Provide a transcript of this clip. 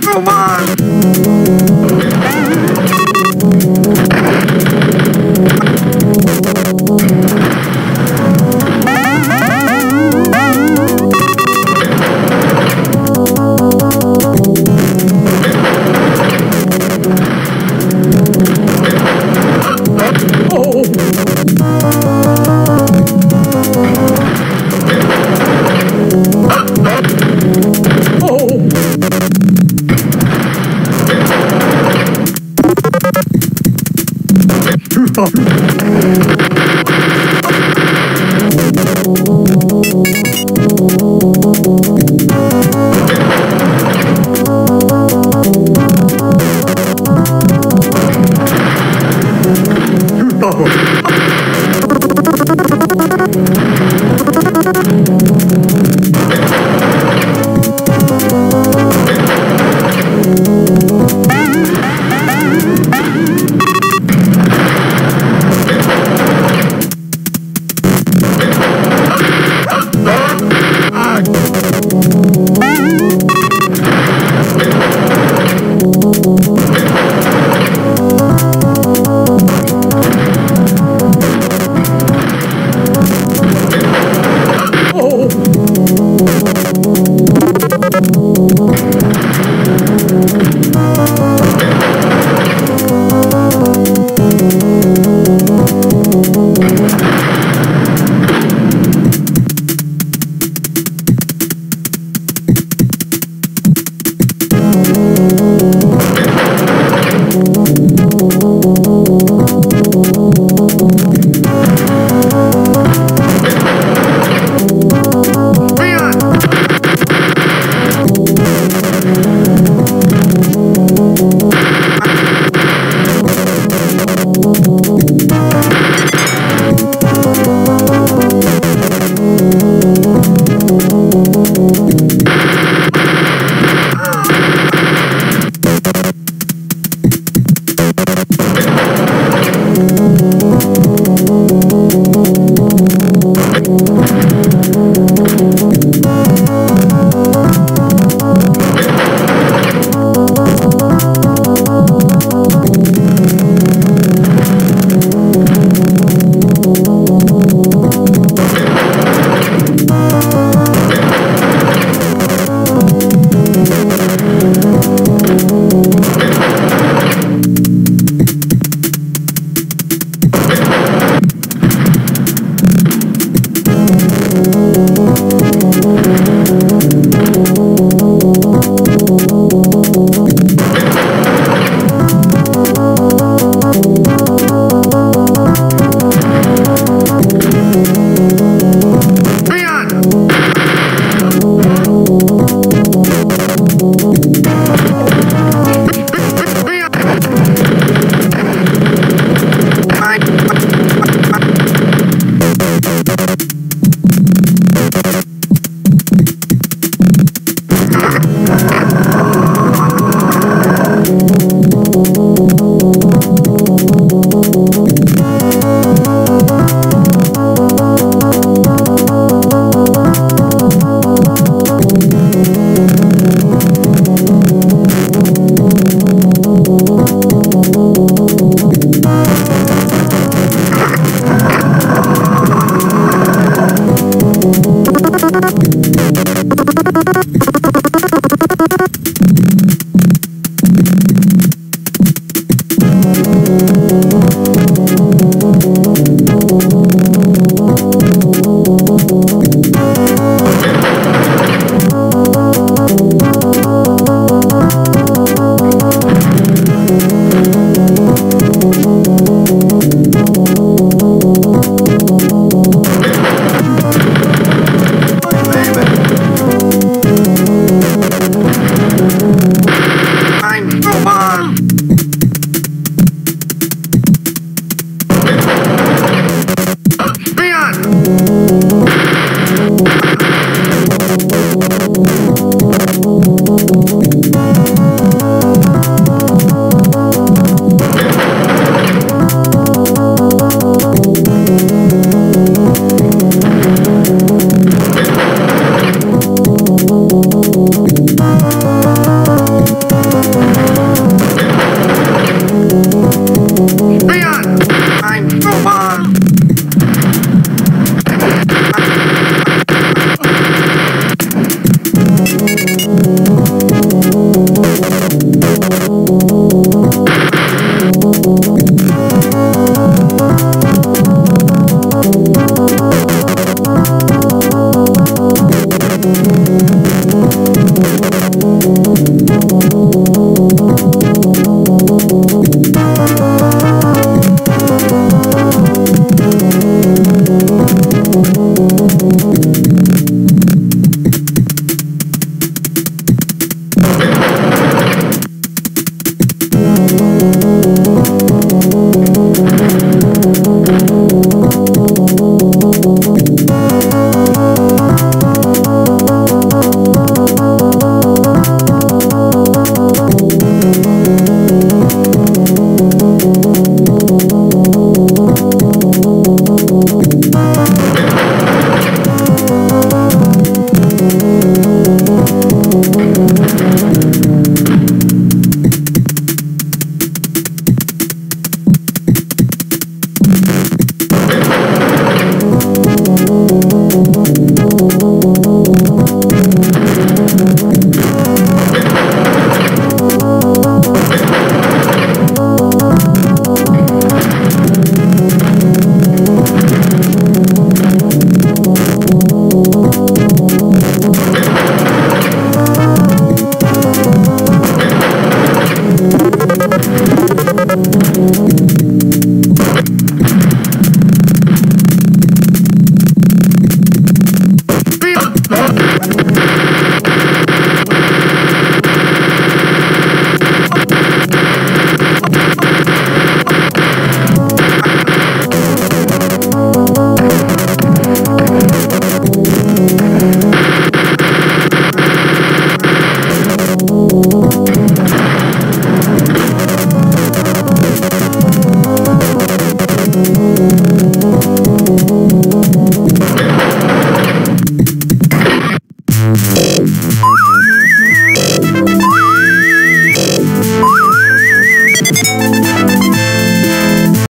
Move on! Oh!